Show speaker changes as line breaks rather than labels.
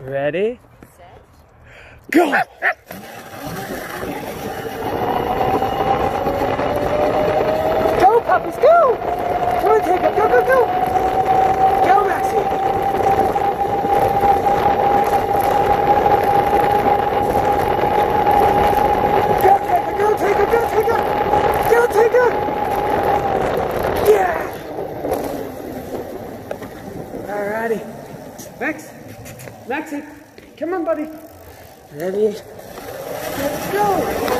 Ready? Go! Go, puppies, go! Come on, take it. Go, go, go! Go, Maxie! Go, take go, take go, take! Go, take it! Yeah! Alrighty. Max, Maxie, come on, buddy. Ready? Let's go!